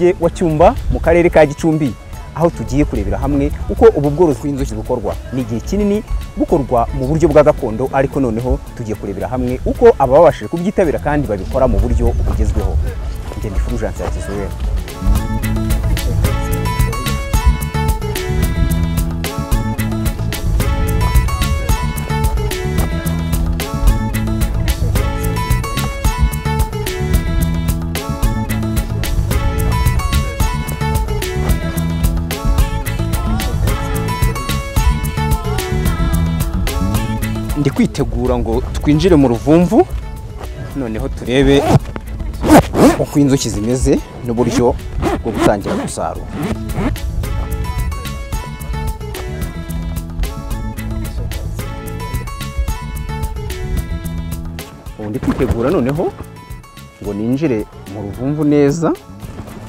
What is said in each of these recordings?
mu murenge wa cyumba mu karere ka gicumbi. Aho tugiye kurebera hamwe uko ubu bworozi bw'inzuki bukorwa. Ni igihe kinini bukorwa mu buryo bwa gakondo ariko noneho tugiye kurebera hamwe uko ababashije kubyitabira kandi babikora mu buryo bugezweho. Ngende fulgence ya ndi kwitegura ngo twinjire mu ruvumvu noneho turebe uko inzuki zimeze n'uburyo bwo gutangira gusarura. Ubu ndi kwitegura noneho ngo ninjire mu ruvumvu neza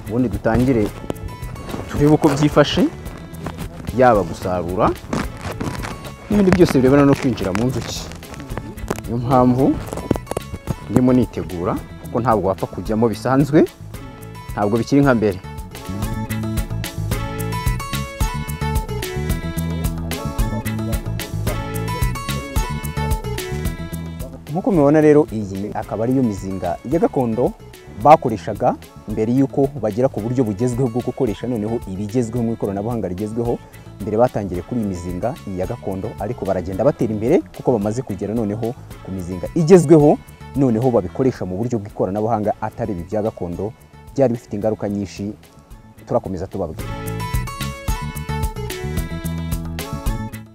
ubundi dutangire turebe uko byifashe yaba gusarura n'ibindi byose birebana no kwinjira mu nzuki. Niyo mpamvu ndimo nitegura kuko ntabwo wapfa kujyamo bisanzwe ntabwo bikiri nka mbere. Nk'uko mubibona rero iyi akaba ariyo mizinga ya gakondo bakoreshaga mbere y'uko bagera ku buryo bugezweho bwo gukoresha noneho ibigezweho mu ikoranabuhanga rigezweho. Mbere batangiriye kuri iyi mizinga ya gakondo ariko baragenda batera imbere kuko bamaze kugera noneho ku mizinga igezweho noneho babikoresha mu buryo bw'ikoranabuhanga atari ibi bya gakondo. Byari bifite ingaruka nyinshi turakomeza tubabwira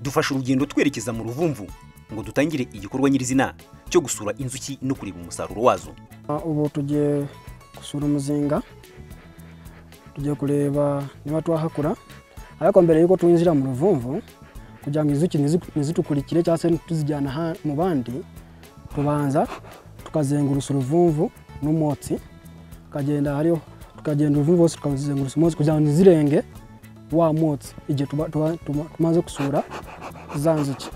dufashe urugendo twerekeza mu ruvumvu ngo dutangire igikorwa nyirizina cyo gusura inzuki no kureba umusaruro wazo. Ubu tugiye gusura umuzinga tugiye kureba niba twahakura ariko mbere y'uko twinjira mu ruvumvu kugira ngo inzuki ntizitukurikire cyangwa se tuzijyana mu bandi tubanza tukazengurusa uruvumvu n'umwotsi tukagenda hariho tukagenda uruvumvu hose tukazengurusa umwotsi kugira ngo ntizirenge wa mwotsi igihe tumaze gusura za nzuki.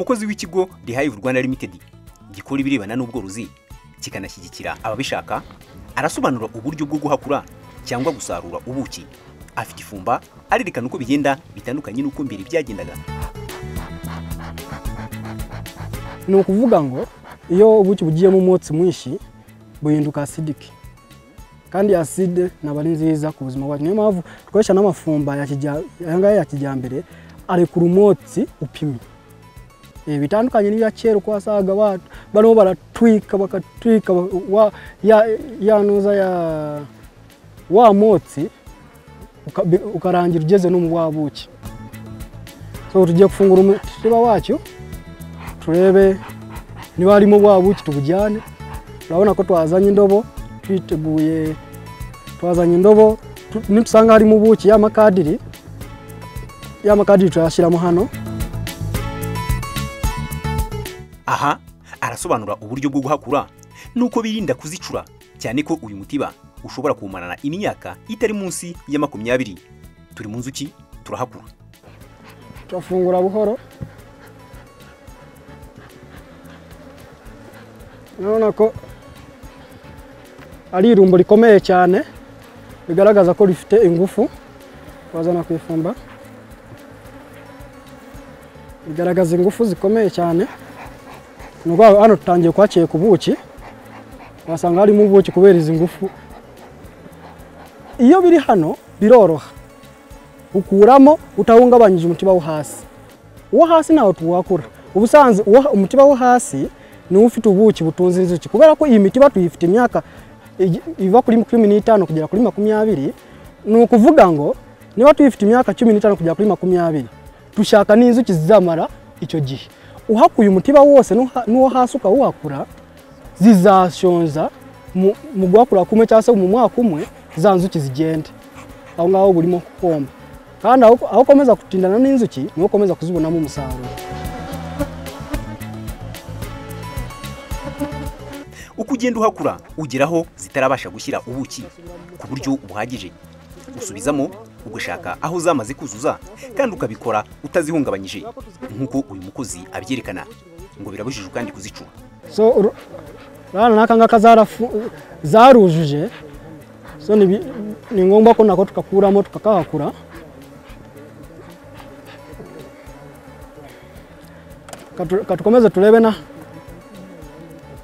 Umukozi w'ikigo Rehive Rwanda Limited gikora ibirebana n'ubworozi kikanashyigikira ababishaka arasobanura uburyo bwo guhakura cyangwa gusarura ubuki. Afite ifumba arerekana uko bigenda bitandukanye n'uko mbere byagendaga. Ni ukuvuga ngo iyo ubuki bugiyemo umwotsi mwinshi buhinduka asidike kandi aside ntabwo ari nziza ku buzima bwacu. Niyo mpamvu dukoresha n'amafumba ya kijyambere arekura umwotsi upimye. Bitandukanye n'ibya kera uko wasaga barimo baratwika bakatwika yanuza ya wa motsi ukarangira ugeze no mu wabuki tugiye gufungura umutiba wacyo turebe niba harimo wabuki tubujyane. Urabona ko twazanye indobo twiteguye twazanye indobo nitusanga harimo ubuki y'amakadiri y'amakadiri tuyashyiramo hano aha arasobanura uburyo bwo guhakura nuko birinda kuzicura cyane ko uyu mutiba ushobora kuwumarana imyaka itari munsi ya makumyabiri. Turi mu nzuki turahakura. Turafungura buhoro. Urabona ko ari irumbo rikomeye cyane bigaragaza ko rifite ingufu. Wazana ku ifumba. Bigaragaza ingufu zikomeye cyane. Ni hano tutangiye kwakira ku buki wasanga harimo ubuki kubera izi ngufu. Iyo biri hano biroroha. Ukuramo utahungabanyije umutiba wo hasi. Uwo hasi ntawo tuwakura. Ubusanzwe umutiba wo hasi niwo ufite ubuki butunze inzuki. Kubera ko iyi mitiba tuyifite imyaka iva kuri cumi n'itanu kugera kuri makumyabiri ni ukuvuga ngo niba tuyifite imyaka cumi n'itanu kugera kuri makumyabiri dushaka n'inzuki zizamara icyo gihe. Uhakuye umutiba wose n'uwo hasi ukawuhakura zizashonza mu guhakura kumwe cyangwa se mu mwaka umwe za nzuki zigende. Aho ngaho burimo komba kandi aho ukomeza gutindana n'inzuki ni ho ukomeza kuzibonamo umusaruro. Uko ugenda uhakura ugeraho zitarabasha gushyira ubuki ku buryo buhagije. Usubizamo ugashaka aho zamaze kuzuza kandi ukabikora utazihungabanyije. Nk'uko uyu mukozi abyerekana. Ngo birabujijwe kandi uru- urabona n'aka ngaka zarujuje. Ni ngombwa ko nako tukakuramo tukakahakura. Katu- katukomeze turebe na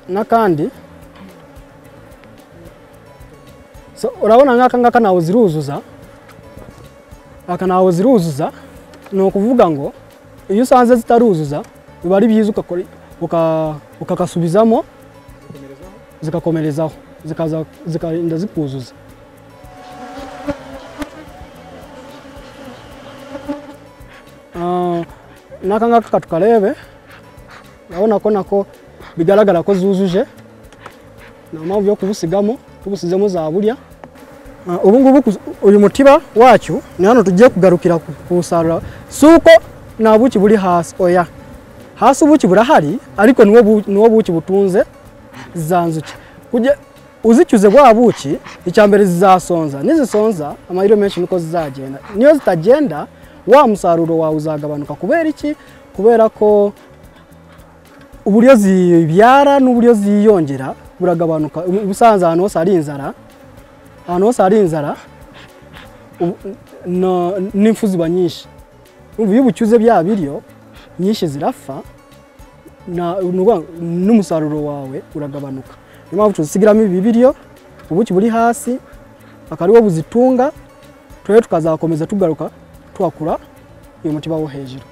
n'akandi so urabona nk'aka ngaka ntawe ziruzuza aka ntawe ziruzuza ni ukuvuga ngo iyo usanze zitaruzuza biba ari byiza ukakasubizamo zikakomerezaho zikarinda zikuzuza. Ah, n'aka ngaka katukarebe urabona ko nako bigaragara ko zuzuje nta mpamvu yo kubusigamo tubusizemo zaburya Ah, ubu ngubu kus- uyu mutiba wacyo ni hano tugiye kugarukira ku- kuwusarura si uko nta buki buri hasi oya. Hasi ubuki burahari ariko niwo bu- niwo buki butunze za nzuki. Uzicyuze bwa buki icya mbere zizasonza. Nizisonza amahirwe menshi niko zizagenda. Niyo zitagenda wa musaruro wawe uzagabanuka. Kubera iki? Kubera ko uburyo zibyara n'uburyo ziyongera buragabanuka. Ubusanzwe ahantu hose hari inzara ahantu hose hari inzara n'impfu ziba nyinshi. Iyo ubucyuze bya biryo nyinshi zirapfa n'umusaruro wawe uragabanuka. Niyo mpamvu tuzisigiramo ibi biryo ubuki buri hasi akaba buzitunga twe tukazakomeza tugaruka tuhakura uyu mutiba wo hejuru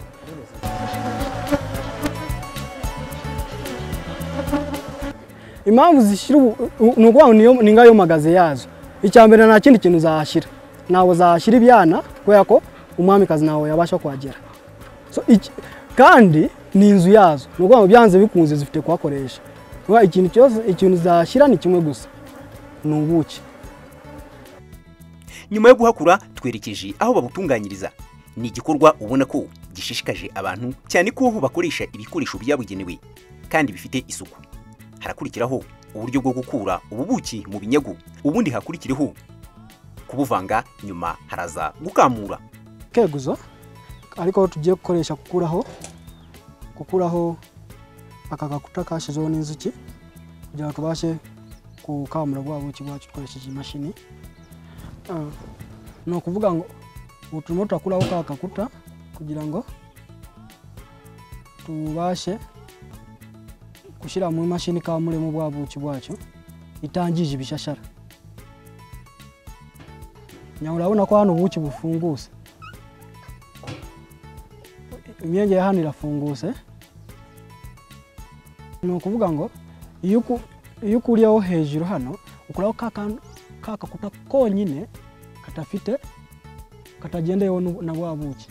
impamvu zishyira ni ukuvuga ngo ni ngayo magaze yazo. Icya mbere nta kindi kintu zahashyira ntabwo zahashyira ibyana kubera ko umwamikazi ntawe yabasha kuhagera. Kandi ni inzu yazo. Ni ukuvuga ngo byanze bikunze zifite kuhakoresha. Ikintu cyose ikintu zashyira ni kimwe gusa. Ni ubuki. Nyuma yo guhakura twerekeje aho babutunganyiriza. Ni igikorwa ubona ko gishishikaje abantu cyane ko bakoresha ibikoresho byabugenewe kandi bifite isuku. Harakurikiraho uburyo bwo gukura ububuki mu binyagu ubundi hakurikireho kubuvanga nyuma haraza gukamura. Keguzo ariko tugiye gukoresha gukuraho gukuraho aka gakuta kashizeho n'inzuki kugira ngo tubashe gukamura bwa buki bwacu dukoresheje imashini. Ah, ni ukuvuga ngo ubu turimo turakuraho ka gakuta kugira ngo tubashe gushyira mu imashini ikamuremo bwa buki bwacho itangije bishashara nyaula urabona ko hano buki bufunguse imyenge ya hano irafunguse ni ukuvuga ngo iyo ukuriyeho hejuru hano ukuraho ka kaka ka kakuta konyine katafite katagendeyeho na bwa buki.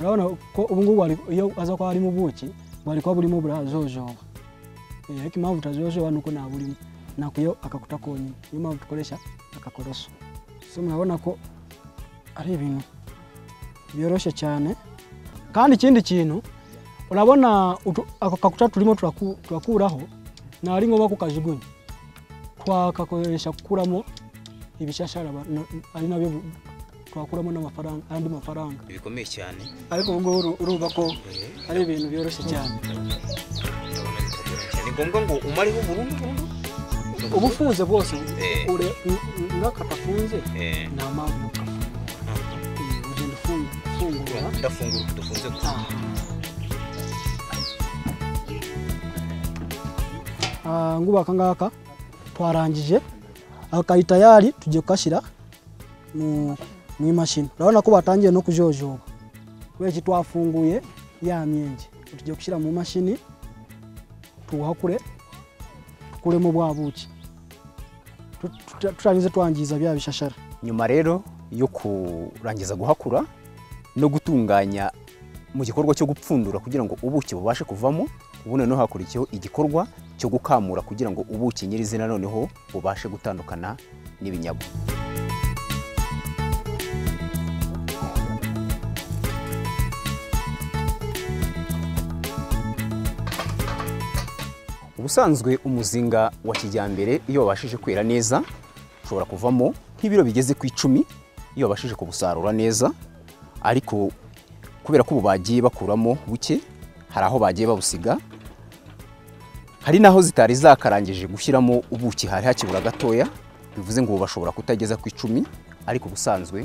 Urabona ko ubu ngubu iyo aza kuba harimo ubuki bwari kuba burimo burajojoba ariko impamvu butajojoba ni uko nta burimo nakuyeho akakuta konyine niyo mpamvu dukoresha akakoroso so murabona ko ari ibintu byoroshye cyane kandi ikindi kintu urabona ako kakuta turimo turaku- turakuraho ntari ngombwa kukajugunya twakakoresha gukuramo ibishashara ari nabyo twakuramo n'amafaranga andi mafaranga. Bikomeye cyane. Ariko ubu ngubu uru- urumva ko ari ibintu byoroshye cyane ngombwa ngo umareho burundu burundu? Ubufunze bwose Eh. ure- kafunze? Nta mpamvu yo Eh, ugenda ufungura ndafungura dufunze gusa Ah, ngubu aka ngaka twarangije aka kari tayari tugiye kukashyira mu mu imashini. Urabona ko batangiye no kujojoba. Kubera iki twafunguye ya myenge. Tugiye gushyira mu mashini tuwuhakure dukuremo bwa buki Tu- tuta- tutarinze twangiza bya bishashara. Nyuma rero yo kurangiza guhakura no gutunganya mu gikorwa cyo gupfundura kugira ngo ubuki bubashe kuvamo ubu noneho hakurikiyeho igikorwa cyo gukamura kugira ngo ubuki nyirizina noneho bubashe gutandukana n'ibinyago. Ubusanzwe umuzinga wa kijyambere iyo wabashije kwera neza ushobora kuvamo nk'ibiro bigeze ku icumi iyo wabashije kubusarura neza. Ariko kubera ko ubu bagiye bakuramo buke hari aho bagiye babusiga hari n'aho zitari zakarangije gushyiramo ubuki hari hakibura gatoya bivuze ngo ubu bashobora kutageza ku icumi. Ariko ubusanzwe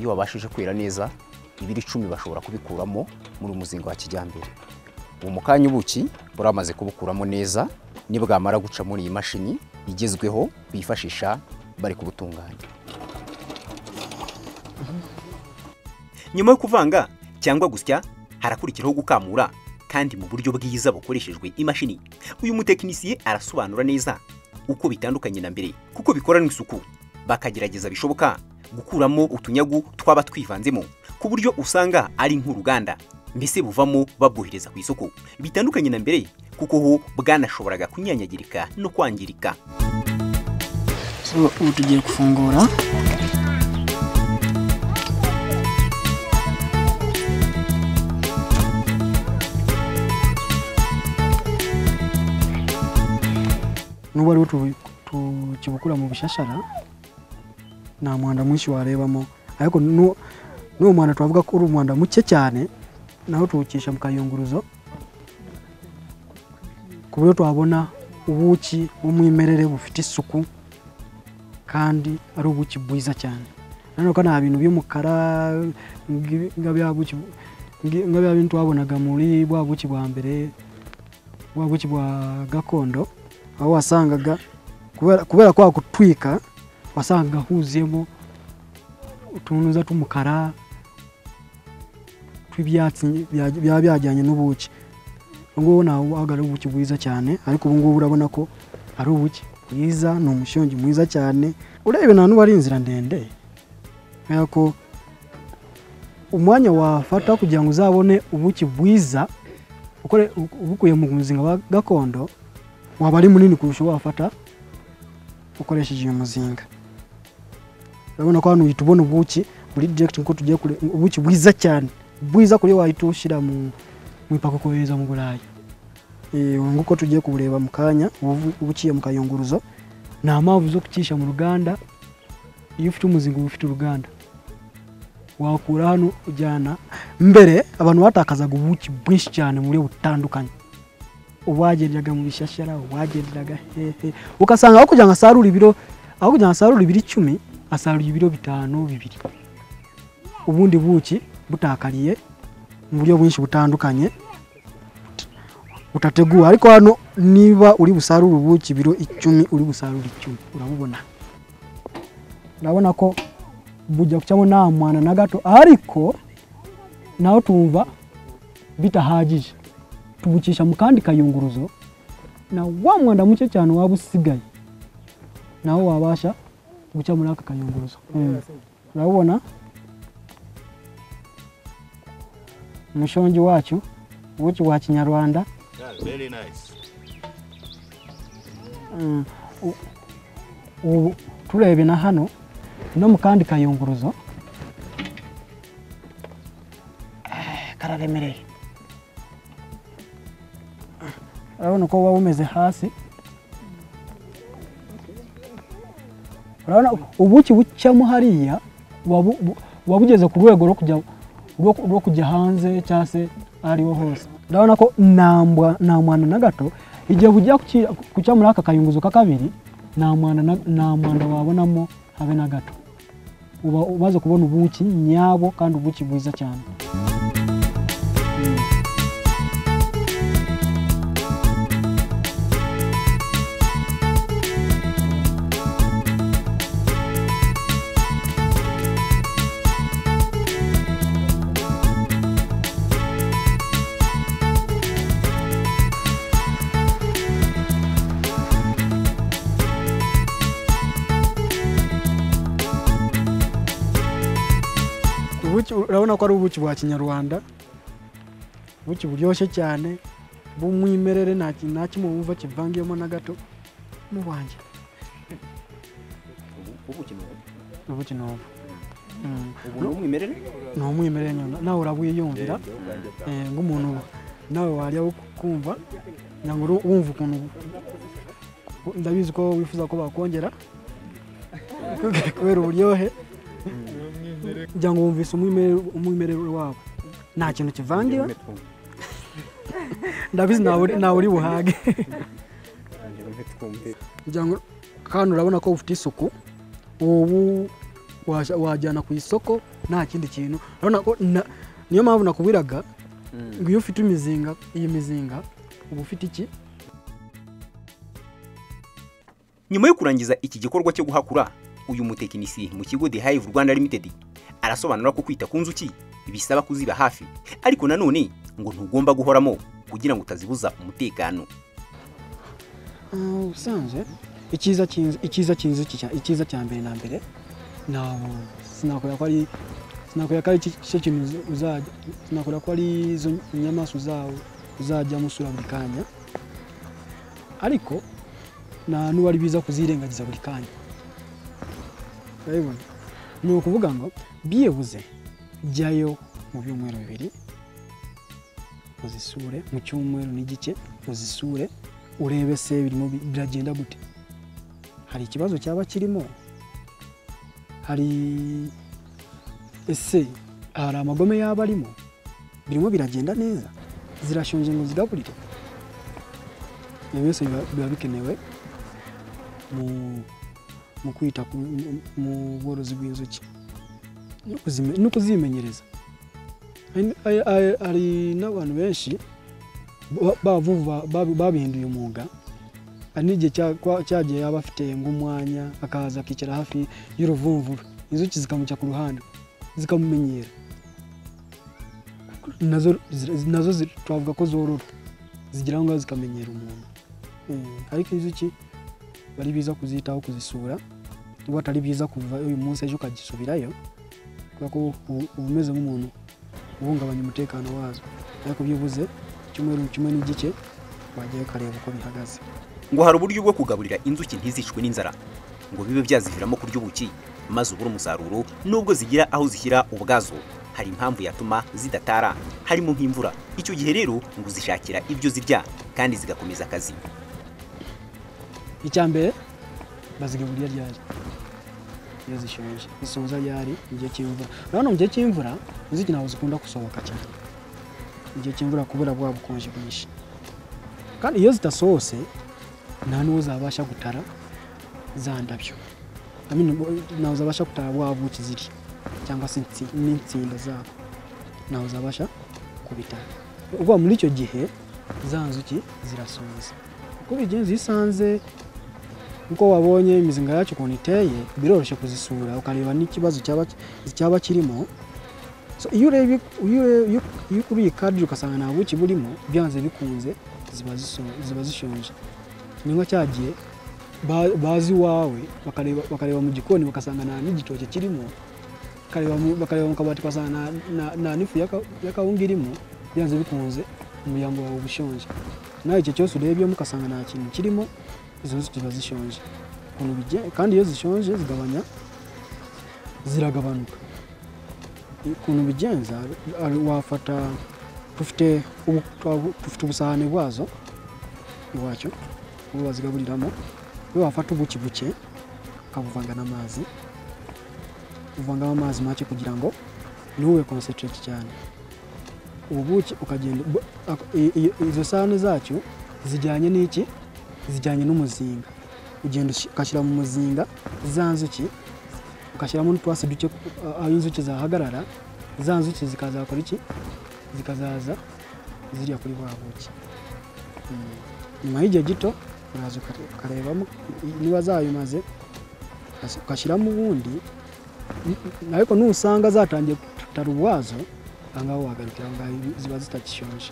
iyo wabashije kwera neza ibiro icumi bashobora kubikuramo muri umuzinga wa kijyambere. Ubu mu kanya ubuki buramaze kubukuramo neza nibwamara guca muri iyi mashini igezweho bifashisha bari kubutunganya. Nyuma yo kuvanga cyangwa gusya harakurikiraho gukamura kandi mu buryo bwiza bukoreshejwe imashini. Uyu mutekinisiye arasobanura neza uko bitandukanye na mbere kuko bikoranwa isuku. Bakagerageza bishoboka gukuramo utunyagu twaba twivanzemo ku buryo usanga ari nk'uruganda. Mbese buvamo babwohereza ku isoko? Bitandukanye na mbere kuko ho bwanashoboraga kunyanyagirika no kwangirika. Ubu tugiye gufungura n'ubu ariho tukibukura mu bishashara nta mwanda mwinshi warebamo ariko nu- n'uwo mwanda twavuga ko uri umwanda muke cyane. Naho tuwukisha mu kayunguruzo ku buryo twabona ubuki bw'umwimerere bufite isuku kandi ari ubuki bwiza cyane. Nanone ko nta bintu by'umukara nga bya bintu twabonaga muri bwa buki bwa mbere bwa buki bwa gakondo aho wasangaga kubera, kwa gutwika wasangaga huzuyemo utunuza tw'umukara tw'ibyatsi bya- byaba byajyanye n'ubuki. Ubu ngubu ntabwo ari ubuki bwiza cyane ariko ubu ngubu urabona ko ari ubuki bwiza ni umushongi mwiza cyane. Urebe nta n'ubu ari inzira ndende. Kubera ko umwanya wafata kugira ngo uzabone ubuki bwiza ubukuye mu muzinga wa gakondo waba ari munini kurusha uwo wafata ukoresheje uyu muzinga. Urabona ko hano uhita ubona ubuki muri direct nk'uko tugiye kure ubuki bwiza cyane. bwiza kuli waituushira mu mwipakokoweza mu bulaaya. E, wanguko tujje kubuleeba mukanya obukiye mukayunguruzo n'amaavuza okukiisha mu luganda ife tumuzingu ufite uruganda wakura hano ujyana mbere abantu batakazaga ubuki bwinshi cyane muri butandukanye ubwagereraga mu bishashara ubwagereraga hehe. Ugasanga aho kugira ngo asarure ibiro aho kugira ngo asarure ibiro icumi asarura ibiro bitanu bibiri. Ubundi buki butakariye mu buryo bwinshi butandukanye butateguwe ariko hano niba uri busarure ubuki ibiro icumi uri busarure icumi urabubona? Urabona ko bujya gucamo nta mwana na gato. Ariko naho tumva bitahagije. Tubukisha mu kandi kayunguruzo. Na wa mwanda muke cyane waba usigaye nawo wabasha guca muri aka kayunguruzo. Mm. urabona umushongi wacu ubuki wa kinyarwanda. That's very nice. Mm, u- ubu turebe na hano no mu kandi kayunguruzo. Eh, kararemereye urabona ko buba bumeze hasi. Urabona ubuki bucamo hariya wabugeze buba bugeze ku rwego rwo kujya rwo- kujya hanze cyangwa se ariho hose. Urabona ko nta mwanda na gato igihe kuki- guca muri aka kayunguruzo ka kabiri nta mwanda wabonamo habe na gato. Uba umaze kubona ubuki nyabo kandi ubuki bwiza cyane. Urabona ko ari ubuki bwa kinyarwanda? Ubuki buryoshye cyane bw'umwimerere nta kintu nta kimwe wumva kivangiyemo na gato. Mu wanjye ubuki ni ubu ni Mm. ni umwimerere? Nawe urabwiyumvira eh, nk'umuntu nawe warya kumva? Ngo wumve ukuntu ndabizi ko wifuza ko bakongera. Kubera uburyohe. Kugira ngo wumvise umwimerere wabo. Nta kintu kivangira ndabizi ntawe uri- buhage. Kugira ngo kandi urabona ko ufite isuku ubu wajyana ku isoko nta kindi kintu. Urabona ko na- niyo mpamvu nakubwiraga ngo iyo ufite imizinga iyi mizinga uba ufite iki? Nyuma yo kurangiza iki gikorwa cyo guhakura uyu mutekinisiye mu kigo The Hive Rwanda Limited arasobanura ko kwita ku nzuki bisaba kuziba hafi. Ariko nanone ngo ntugomba guhoramo kugira ngo utazibuza umutekano. Ah, ubusanzwe cy'inzu- icyiza cy'inzuki icyiza cya mbere na mbere? Sinakora ko ari sinakora ko ari cyo kintu uza- uzajya sinakora ko ari izo nyamaswa uza- uzajyamo usura buri kanya? Ariko nta n'uwo ari biza kuzirengagiza buri kanya. Urabibona ni ukuvuga ngo byibuze jyayo mu byumweru bibiri uzisure mu cyumweru n'igice uzisure urebe se birimo bi- biragenda gute. Hari ikibazo cyaba kirimo? Hari ese hari amagome yaba arimo? Birimo biragenda neza? Zirashonje ngo zigaburire? Ibyo byose biba bikenewe mu, mu kwita mu- bworozi bw'inzuki. No kuzime- no kuzimenyereza. Hari- n'abantu benshi babihinduye umwuga hari n'igihe cyagiye yaba afite nk'umwanya akaza akicara hafi y'uruvumvuru inzuki zikamuca ku ruhande zikamumenyera. Nazo twavuga ko zorora zigira ngaho zikamenyera umuntu Mm, ariko inzuki bari biza kuzitaho kuzisura ubwo atari byiza kuva uyu munsi ejo ukagisubirayo kubera ko uba umeze nk'umuntu uhungabanya umutekano wazo. Ariko byibuze icyumweru kimwe n'igice wajyayo ukareba uko bihagaze. Ngo hari uburyo bwo kugaburira inzuki ntizicwe n'inzara. Ngo bibe byaziviramo kurya ubuki maze ubure umusaruro nubwo zigira aho zishyira ubwazo. Hari impamvu yatuma zidatara harimo nk'imvura. Icyo gihe rero ngo uzishakira ibyo zirya kandi zigakomeza akazi. Icya mbere bazigaburira ryari? Iyo zishonje zisonza ryari mu gihe cy'imvura urabona mu gihe cy'imvura inzuki ntabwo zikunda gusohoka cyane mu gihe cy'imvura kubera bwa bukonje bwinshi. Kandi iyo zidasohotse nta n'uwo zabasha gutara za ndabyo. Ntawe zabasha gutara bwa buki ziri cyangwa se n'insinda zabo ntawe zabasha kubitara. Ubwo muri icyo gihe za nzuki zirasonza uko bigenze iyo usanze uko wabonye imizinga yacu ukuntu iteye biroroshye kuzisura ukareba n'ikibazo cyaba kirimo. So, iyo urebye iyo iyo ukuriye kadiri ugasanga nta buki burimo byanze bikunze ziba zishonje. Ni nka cya gihe bazi iwawe bakareba mu gikoni bagasanga nta n'igitoki kirimo bakareba mu- kabati ugasanga nta n'ifu y'akawunga irimo byanze bikunze umuryango wawe uba ushonje. Nawe icyo cyose urebyemo ugasanga nta kintu kirimo izo nzuki ziba zishonje kandi iyo zishonje zigabanya ziragabanuka. Ukuntu bigenza ari- wafata dufite ubu- ubusahane bwazo iwacu ubwo bazigaburiramo. Iyo wafata ubuki buke ukabuvanga n'amazi uvangamo amazi make kugira ngo ntube concentrate cyane. Ubu buki ukagenda izo sahane zacyo zijyanye n'iki? Zijyanye n'umuzinga. Ugenda ugashyira mu muzinga za nzuki ugashyiramo n'utwatsi duke uh, aho inzuki zahagarara za nzuki zikazakora iki? Zikazaza ziriya kuri bwa buki. Mm. nyuma y'igihe gito uraza ukare- ukarebamo niba zabimaze ukas- ugashyiramo ubundi ariko nusanga zatangiye gutara ubwazo aha ngaho aho ngaho ziba zitagishonje